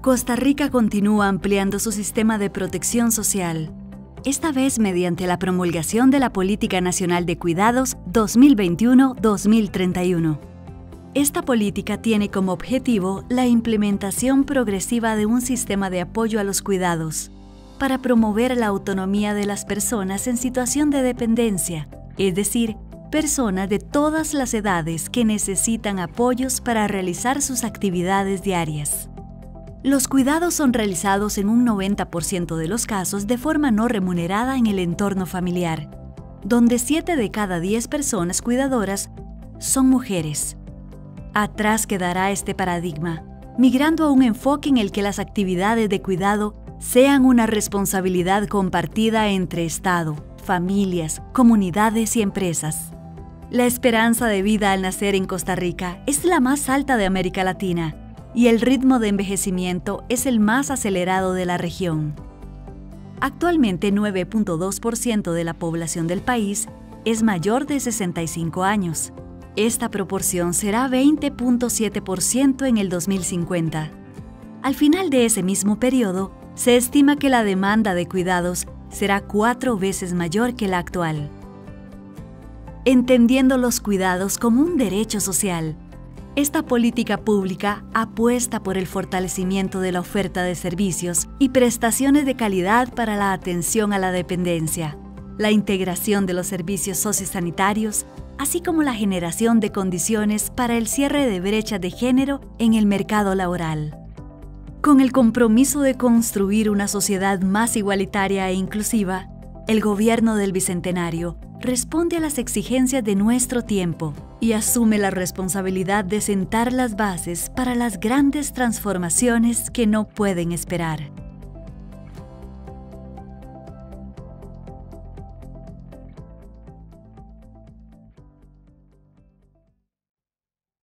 Costa Rica continúa ampliando su sistema de protección social, esta vez mediante la promulgación de la Política Nacional de Cuidados 2021-2031. Esta política tiene como objetivo la implementación progresiva de un sistema de apoyo a los cuidados para promover la autonomía de las personas en situación de dependencia, es decir, personas de todas las edades que necesitan apoyos para realizar sus actividades diarias. Los cuidados son realizados en un 90% de los casos de forma no remunerada en el entorno familiar, donde 7 de cada 10 personas cuidadoras son mujeres. Atrás quedará este paradigma, migrando a un enfoque en el que las actividades de cuidado sean una responsabilidad compartida entre Estado, familias, comunidades y empresas. La esperanza de vida al nacer en Costa Rica es la más alta de América Latina y el ritmo de envejecimiento es el más acelerado de la región. Actualmente 9.2% de la población del país es mayor de 65 años. Esta proporción será 20.7% en el 2050. Al final de ese mismo periodo, se estima que la demanda de cuidados será cuatro veces mayor que la actual. Entendiendo los cuidados como un derecho social, esta política pública apuesta por el fortalecimiento de la oferta de servicios y prestaciones de calidad para la atención a la dependencia, la integración de los servicios sociosanitarios, así como la generación de condiciones para el cierre de brechas de género en el mercado laboral. Con el compromiso de construir una sociedad más igualitaria e inclusiva, el gobierno del Bicentenario responde a las exigencias de nuestro tiempo y asume la responsabilidad de sentar las bases para las grandes transformaciones que no pueden esperar.